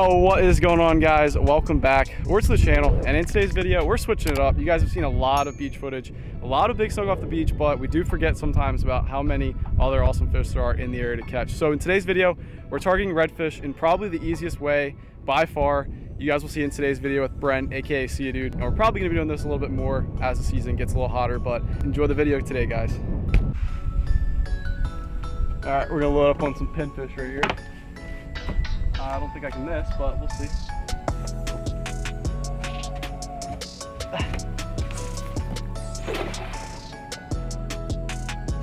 Yo, what is going on, guys? Welcome back. We're to the channel, and in today's video, we're switching it up. You guys have seen a lot of beach footage, a lot of big snook off the beach, but we do forget sometimes about how many other awesome fish there are in the area to catch. So in today's video, we're targeting redfish in probably the easiest way by far. You guys will see in today's video with Brent, aka See Ya Dude. And we're probably gonna be doing this a little bit more as the season gets a little hotter, but enjoy the video today, guys. All right, we're gonna load up on some pinfish right here. I don't think I can miss, but we'll see.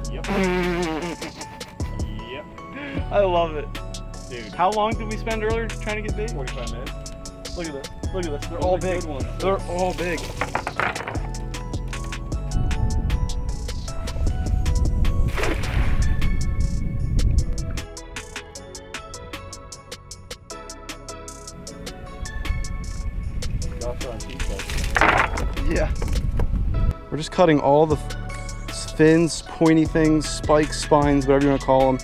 Yep. yep. I love it. Dude. How long did we spend earlier trying to get big? 45 minutes. Look at this. Look at this. They're Those all big. ones. They're all big. Cutting all the fins, pointy things, spikes, spines, whatever you want to call them,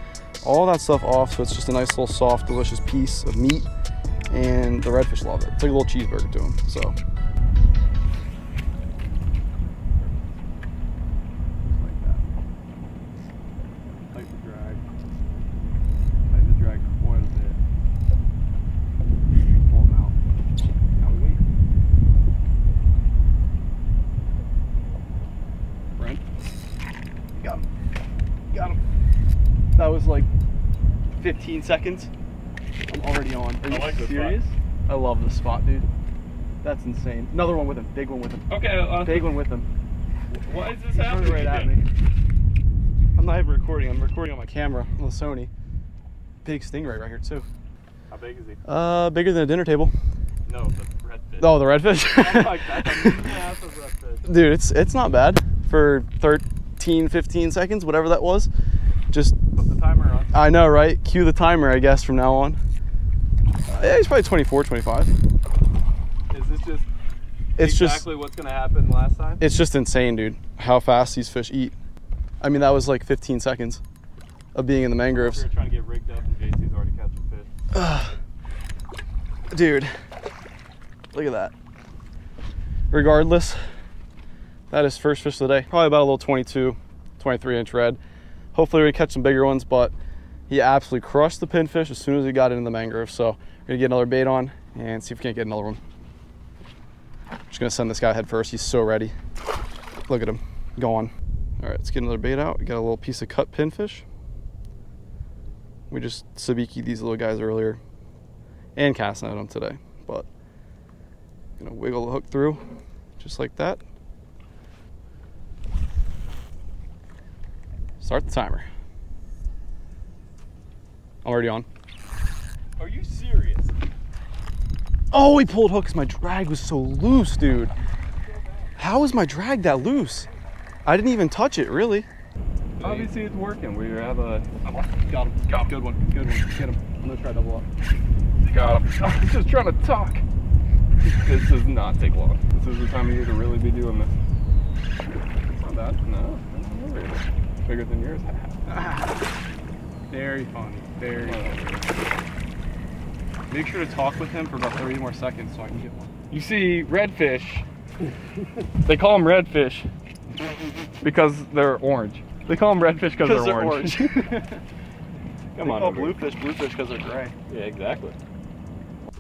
all that stuff off so it's just a nice little soft, delicious piece of meat. And the redfish love it. It's like a little cheeseburger to them. So. Like that. Tighten the drag. Tighten the drag quite a bit. Pull them out. Now we wait. Brent. Got him. Got him. That was like 15 seconds. I'm already on. Are I you like serious? I love this spot, dude. That's insane. Another one with him. Big one with him. Okay, uh, Big one with him. why is this He's happening? right at me. I'm not even recording. I'm recording on my camera on the Sony. Big stingray right here too. How big is he? Uh, bigger than a dinner table. No, the redfish. Oh, the redfish. My god, that's a massive redfish. Dude, it's it's not bad for 13, 15 seconds, whatever that was. Just Put the timer on. I know, right? Cue the timer, I guess, from now on. Uh, yeah, he's probably 24, 25. Is this just It's just, what's going to happen last time? It's just insane, dude. How fast these fish eat. I mean, that was like 15 seconds of being in the We mangroves. were trying to get rigged up and JC's already catching fish. Dude, look at that. Regardless, that is first fish of the day. Probably about a little 22, 23 inch red. Hopefully we catch some bigger ones, but he absolutely crushed the pinfish as soon as he got into the mangrove. So we're gonna get another bait on and see if we can't get another one. Just gonna send this guy head first. He's so ready. Look at him, going. All right, let's get another bait out. We got a little piece of cut pinfish. We just sabiki these little guys earlier and casting at them today. But gonna wiggle the hook through just like that. Start the timer. Already on. Are you serious? Oh, he pulled hook 'cause my drag was so loose, dude. How is my drag that loose? I didn't even touch it, really. Obviously it's working. We have a Got him. Got him. Good one. Good one. Get him. I'm gonna try double up. got him. I'm just trying to talk. This does not take long. This is the time of year to really be doing this. It's not bad. No, no, no. Bigger than yours. Very funny. Very Make sure to talk with him for about 30 more seconds so I can get one. You see redfish. they call them redfish because they're orange. They call them redfish because they're, they're orange. orange. Come on. call over. bluefish bluefish because they're gray. Yeah, exactly.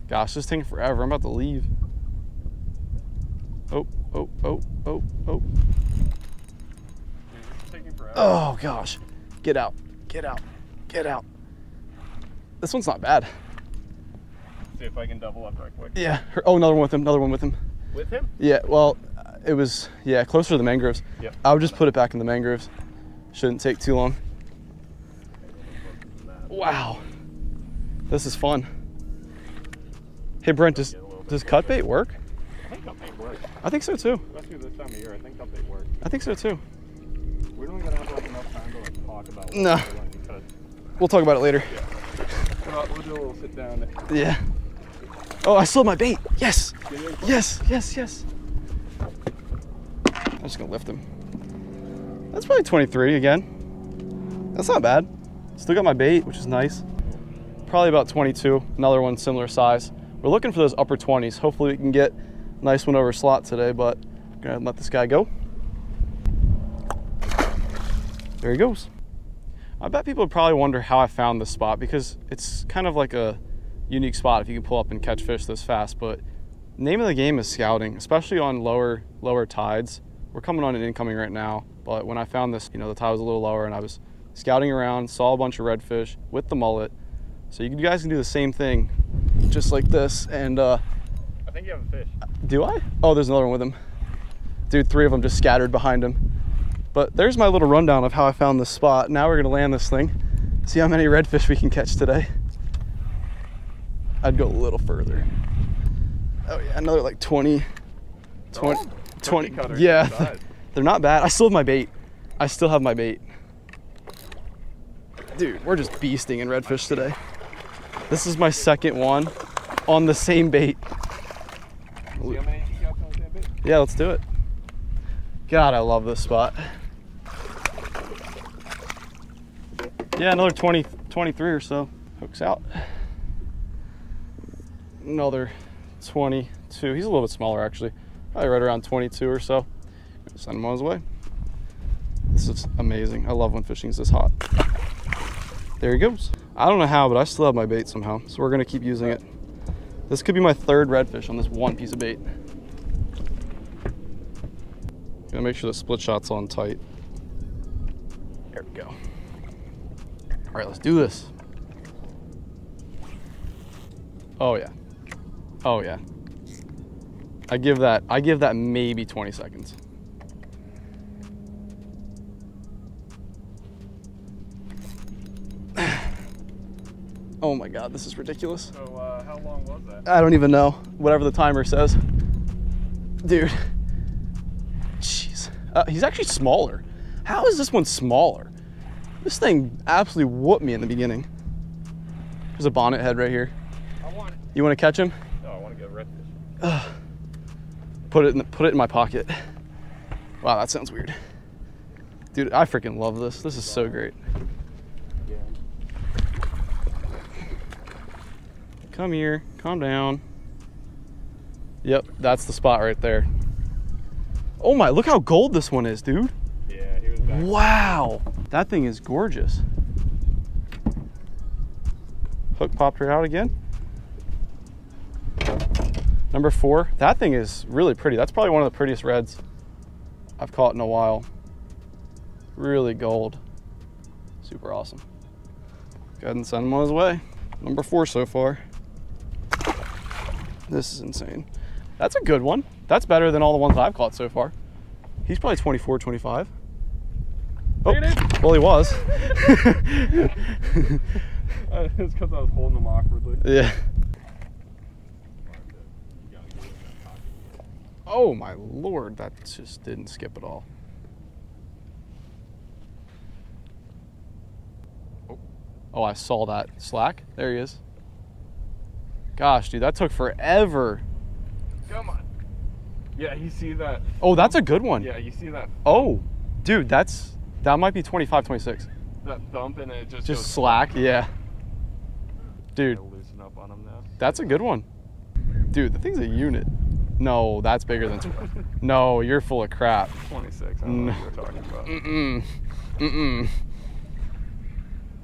Gosh, this is taking forever. I'm about to leave. Oh, oh, oh, oh, oh. It's taking forever. Oh gosh. Get out. Get out. Get out. This one's not bad. See if I can double up right quick. Yeah. Oh, another one with him. Another one with him. With him? Yeah. Well, uh, it was yeah closer to the mangroves. Yep. I would just put it back in the mangroves. Shouldn't take too long. Wow. This is fun. Hey Brent, does does cut bait work? I think update works. I think so too. Especially this time of year, I think update works. I think so too. We don't even have like enough time to like talk about No. we're doing because We'll talk about it later. We'll do sit down. Yeah. Oh, I sold my bait. Yes. Yes. Yes. Yes. I'm just gonna lift him. That's probably 23 again. That's not bad. Still got my bait, which is nice. Probably about 22, another one similar size. We're looking for those upper 20s. Hopefully we can get a nice one over slot today, but I'm gonna let this guy go. There he goes. I bet people would probably wonder how I found this spot because it's kind of like a unique spot if you can pull up and catch fish this fast, but name of the game is scouting, especially on lower lower tides. We're coming on an incoming right now, but when I found this, you know, the tide was a little lower and I was scouting around, saw a bunch of redfish with the mullet. So you guys can do the same thing, just like this. And uh, I think you have a fish. do I? Oh, there's another one with him. Dude, three of them just scattered behind him. But there's my little rundown of how I found this spot. Now we're gonna land this thing, see how many redfish we can catch today. I'd go a little further. Oh yeah, another like 20, 20, Oh, 20. cookie Yeah, size. they're not bad. I still have my bait. I still have my bait. Dude, we're just beasting in redfish today. This is my second one on the same bait. See how many you got on the same bait? Yeah, let's do it. God, I love this spot. Yeah, another 20, 23 or so. Hooks out. Another 22. He's a little bit smaller, actually. Probably right around 22 or so. Send him on his way. This is amazing. I love when fishing's this hot. There he goes. I don't know how, but I still have my bait somehow. So we're gonna keep using it. This could be my third redfish on this one piece of bait. Gonna make sure the split shot's on tight. All right, let's do this. Oh yeah. Oh yeah. I give that I give that maybe 20 seconds. Oh my god, this is ridiculous. So uh, how long was that? I don't even know. Whatever the timer says. Dude. Jeez. Uh, he's actually smaller. How is this one smaller? This thing absolutely whooped me in the beginning. There's a bonnet head right here. I want it. You want to catch him? No, I want to get a redfish. Put it in the, put it in my pocket. Wow, that sounds weird. Dude, I freaking love this. This is so great. Yeah. Come here. Calm down. Yep, that's the spot right there. Oh my, look how gold this one is, dude. Yeah, he was back. Wow, that thing is gorgeous. Hook popped right out again. Number four, that thing is really pretty. That's probably one of the prettiest reds I've caught in a while. Really gold. Super awesome. Go ahead and send him on his way. Number four so far. This is insane. That's a good one. That's better than all the ones I've caught so far. He's probably 24, 25. Oh, well, he was. Uh, it's because I was holding them awkwardly. yeah. Oh my lord, that just didn't skip at all. Oh. Oh, I saw that slack. There he is. Gosh, dude, that took forever. Come on. Yeah, you see that? Oh, that's a good one. Yeah, you see that? Oh, dude, that's that might be 25, 26. That thump and it just Just slack, yeah. Dude, loosen up on him now. That's a good one. Dude, the thing's a unit. No, that's bigger than. No, you're full of crap. 26. I don't know mm. what you're talking about. Mm-mm. Mm-mm.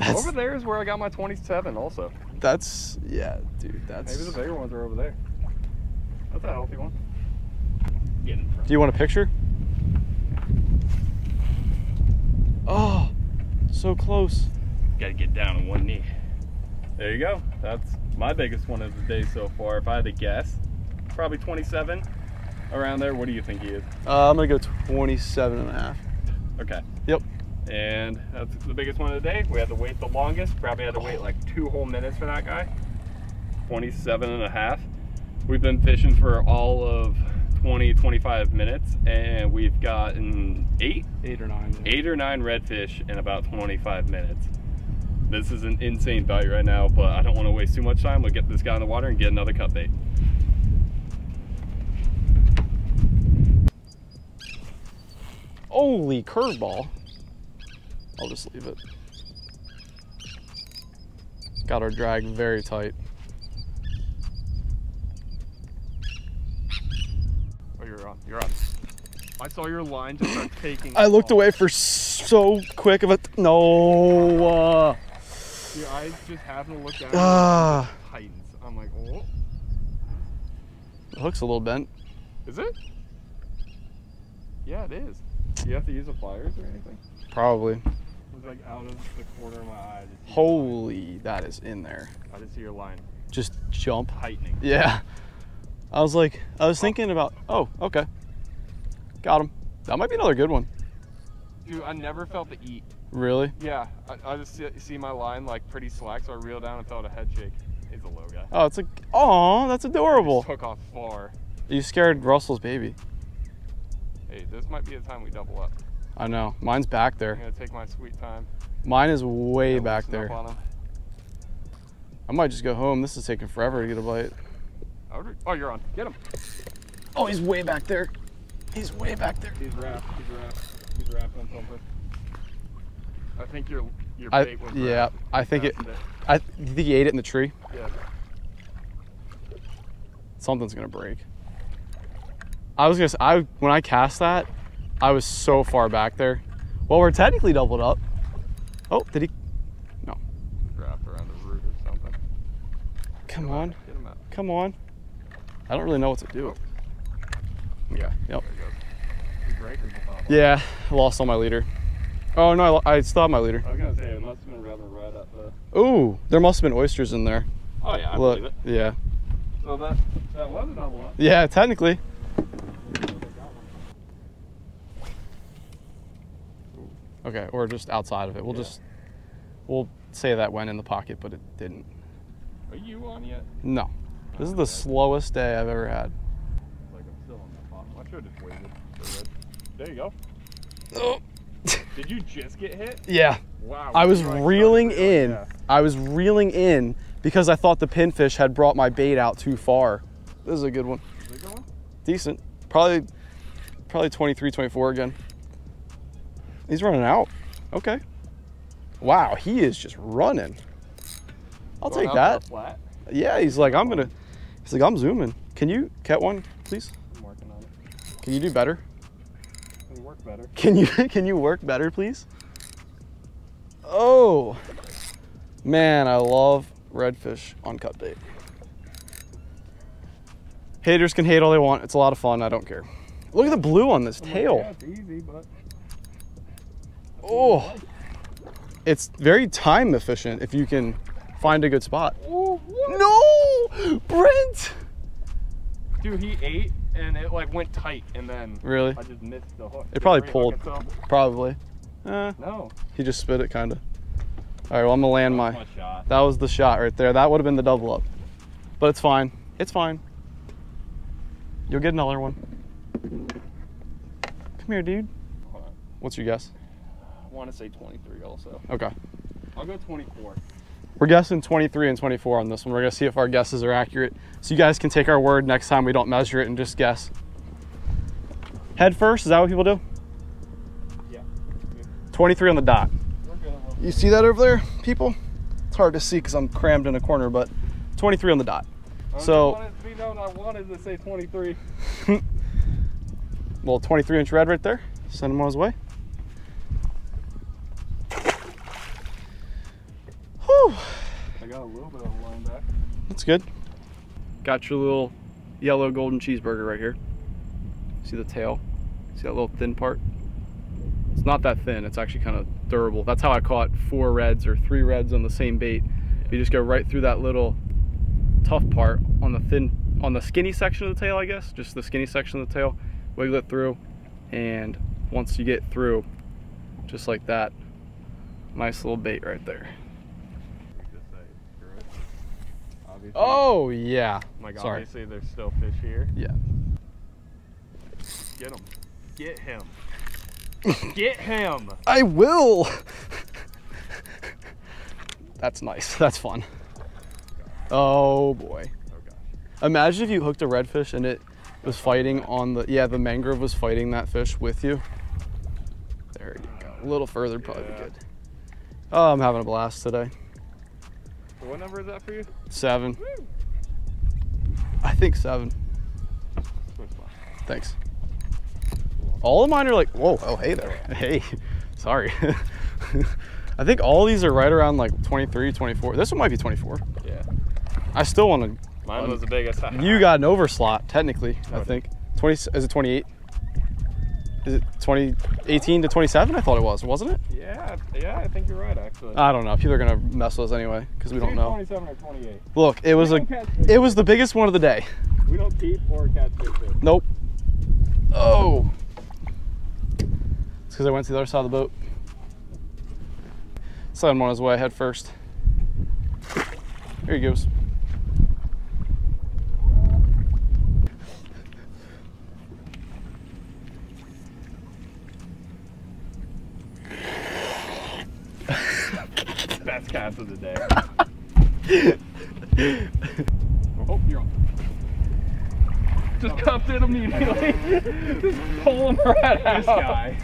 Over there is where I got my 27 also. that's, yeah, dude, that's. Maybe the bigger ones are over there. That's a healthy one. Get in front. Do you want a picture? Oh, so close. Gotta get down on one knee. There you go. That's my biggest one of the day so far. If I had to guess, probably 27 around there. What do you think he is? Uh, I'm gonna go 27 and a half. Okay. Yep. And that's the biggest one of the day. We had to wait the longest. Probably had to wait like two whole minutes for that guy. 27 and a half. We've been fishing for all of 20, 25 minutes, and we've gotten eight, Eight or nine. eight or nine redfish in about 25 minutes. This is an insane bite right now, but I don't want to waste too much time. We'll get this guy in the water and get another cut bait. Holy curveball. I'll just leave it. Got our drag very tight. Oh, you're on. I saw your line just start taking. I looked off. away for so quick of a no. Uh, Your eyes just happen to look down. and it tightens. I'm like, oh, the hook's a little bent. is it? Yeah, it is. Do you have to use the pliers or anything? Probably. It was like out of the corner of my eye. I. Holy, that is in there. I just see your line Just jump. tightening. Yeah. I was like, I was thinking about, oh, okay. Got him. That might be another good one. Dude, I never felt the eat. Really? Yeah, I, I just see, see my line like pretty slack, so I reel down and felt a head shake. He's a low guy. Oh, it's like, oh, that's adorable. Took off far. You scared Russell's baby. Hey, this might be the time we double up. I know. Mine's back there. I'm gonna take my sweet time. Mine is way and back there. on him. I might just go home. This is taking forever to get a bite. Oh, you're on. Get him. Oh, he's way back there. He's way back there. He's wrapped. He's wrapped. He's wrapped on something. I think your your I, bait was yeah, wrapped. I think it, Passed I you think he ate it in the tree. Yeah. Something's gonna break. I was gonna, s- I when I cast that, I was so far back there. Well, we're technically doubled up. Oh, did he? No. Wrapped around the root or something. Come Get on, Get him out. come on. I don't really know what to do. Yeah. Yep. There he goes. The breaker's the problem. Yeah, lost all my leader. Oh no, I, lo- I still have my leader. I was gonna say it must have been rather right at the. Ooh, there must have been oysters in there. Oh yeah, I Look, believe it. yeah, So that that was a double up. yeah, technically. Okay, or just outside of it. We'll Yeah. just, we'll say that went in the pocket, but it didn't. Are you on yet? No, this is the slowest day I've ever had. Like I'm still on the bottom. I should have waited. There you go. Oh. Did you just get hit? Yeah, Wow. I was reeling in. yeah. I was reeling in because I thought the pinfish had brought my bait out too far. This is a good one. Decent. Probably probably 23, 24 again. He's running out. Okay. Wow, he is just running. I'll Going take that. Yeah, he's like, I'm gonna he's like, I'm zooming. Can you cat one, please? I'm working on it. Can you do better? Can work better. Can you can you work better, please? Oh man, I love redfish on cut bait. Haters can hate all they want. It's a lot of fun. I don't care. Look at the blue on this tail. Yeah, it's easy, but. Oh, it's very time efficient if you can find a good spot. Oh, what? No, Brent. Dude, he ate and it like went tight and then Really? I just missed the hook. It probably pulled. Probably. Eh, No. he just spit it, kind of. All right, well, I'm gonna land my. my shot. That was the shot right there. That would have been the double up. But it's fine. It's fine. You'll get another one. Come here, dude. What's your guess? I want to say 23 also. Okay. I'll go 24. We're guessing 23 and 24 on this one. We're gonna see if our guesses are accurate. So you guys can take our word next time we don't measure it and just guess. Head first, is that what people do? Yeah. 23 on the dot. We're good. We'll- You see that over there, people? It's hard to see because I'm crammed in a corner, but 23 on the dot. I So- just wanted to be known I wanted to say 23. Little 23 inch red right there. Send him on his way. Whew, I got a little bit of a line back. that's good. Got your little yellow golden cheeseburger right here. See the tail? See that little thin part? It's not that thin, it's actually kind of durable. That's how I caught four reds or three reds on the same bait. You just go right through that little tough part on the thin, on the skinny section of the tail, I guess, just the skinny section of the tail, wiggle it through, and once you get through, just like that, nice little bait right there. Just say, screw it. Obviously, Oh yeah. like sorry. obviously there's still fish here. Yeah. Get him. Get him. Get him. I will. That's nice. That's fun. Oh boy. Oh. Imagine if you hooked a redfish and it was fighting on the yeah the mangrove was fighting that fish with you. There you go. A little further probably Yeah. be good. Oh, I'm having a blast today. What number is that for you? Seven. I think seven. Thanks. All of mine are like, whoa, oh, hey there. Hey, sorry. I think all these are right around like 23, 24. This one might be 24. Yeah. I still want to. Mine was the biggest. You got an overslot, technically, I think. 20, is it 28? Is it 2018 to 27? I thought it was, wasn't it? Yeah, yeah, I think you're right actually. I don't know. People are going to mess with us anyway because we don't know. 27 or 28. Look, it was a, it was the biggest one of the day. We don't keep or catch fish. Nope. Oh. It's because I went to the other side of the boat. Him on his way head first. Here he goes. Best cast of the day. oh, you're on. Just cuffed it immediately. Just pull him right out. This guy.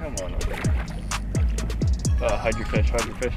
Come on over here. Uh, hide your fish, hide your fish.